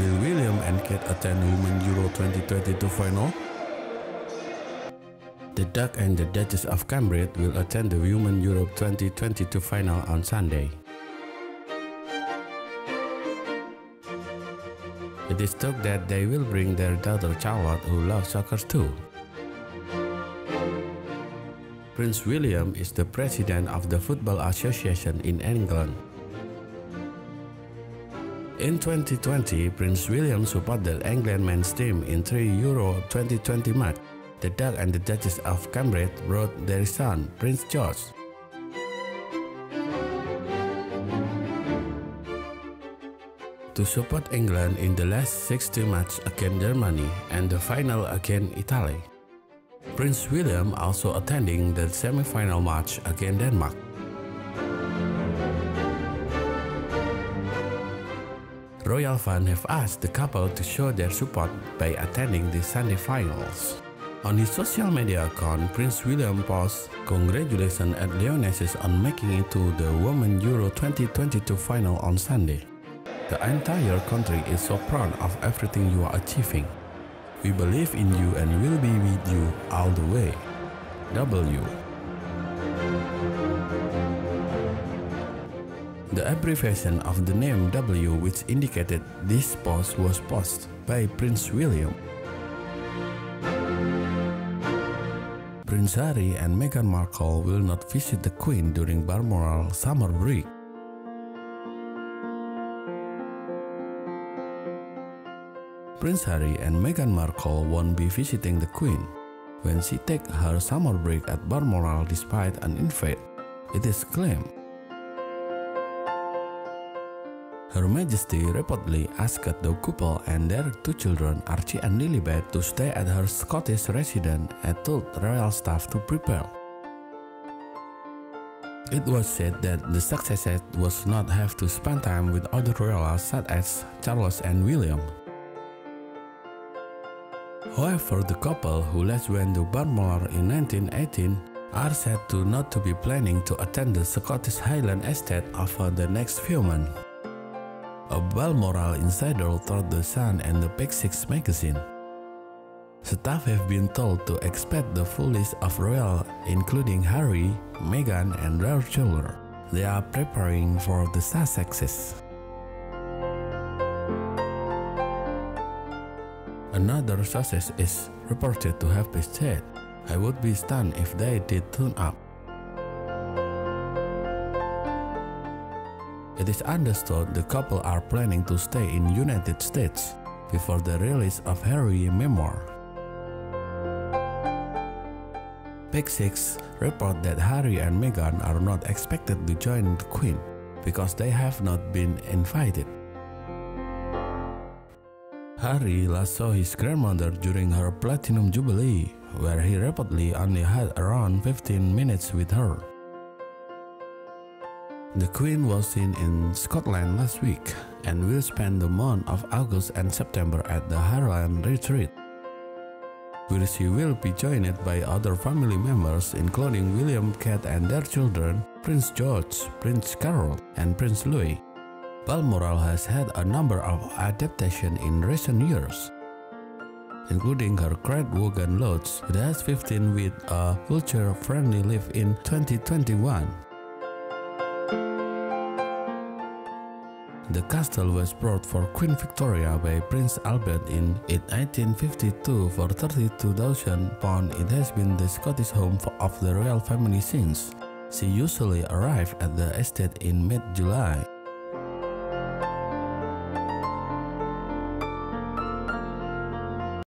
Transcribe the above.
Will William and Kate attend Women Euro 2022 final? The Duke and the Duchess of Cambridge will attend the Women Europe 2022 final on Sunday. It is talked that they will bring their daughter Charlotte who loves soccer too. Prince William is the president of the Football Association in England. In 2020, Prince William supported England men's team in three Euro 2020 match. The Duke and the Duchess of Cambridge brought their son, Prince George. To support England in the last 60 match against Germany and the final against Italy. Prince William also attending the semi-final match against Denmark. Royal fans have asked the couple to show their support by attending the Sunday finals. On his social media account, Prince William posted congratulations at Lionesses on making it to the Women Euro 2022 final on Sunday. The entire country is so proud of everything you are achieving. We believe in you and will be with you all the way. W. The abbreviation of the name W which indicated this post was posted by Prince William. Prince Harry and Meghan Markle will not visit the Queen during Balmoral summer break. Prince Harry and Meghan Markle won't be visiting the Queen when she takes her summer break at Balmoral despite an invite, it is claimed. Her Majesty reportedly asked the couple and their two children, Archie and Lilibet, to stay at her Scottish residence and told royal staff to prepare. It was said that the successor was not have to spend time with other royals such as Charles and William. However, the couple who last went to Balmoral in 1918 are said to not to be planning to attend the Scottish Highland Estate over the next few months. A Balmoral insider told The Sun and the Page Six magazine. Staff have been told to expect the full list of royal, including Harry, Meghan, and their children. They are preparing for the Sussexes. Another Sussex is reported to have said, I would be stunned if they did turn up. It is understood the couple are planning to stay in United States before the release of Harry memoir. Page Six report that Harry and Meghan are not expected to join the Queen because they have not been invited. Harry last saw his grandmother during her Platinum Jubilee, where he reportedly only had around 15 minutes with her. The Queen was seen in Scotland last week and will spend the month of August and September at the Highland Retreat, where she will be joined by other family members including William Kate and their children, Prince George, Prince Carol, and Prince Louis. Balmoral has had a number of adaptations in recent years, including her Great Wogan Lodge that has 15 with a culture-friendly live in 2021. The castle was bought for Queen Victoria by Prince Albert in 1852 for 32,000 pounds. It has been the Scottish home of the royal family since. She usually arrived at the estate in mid-July.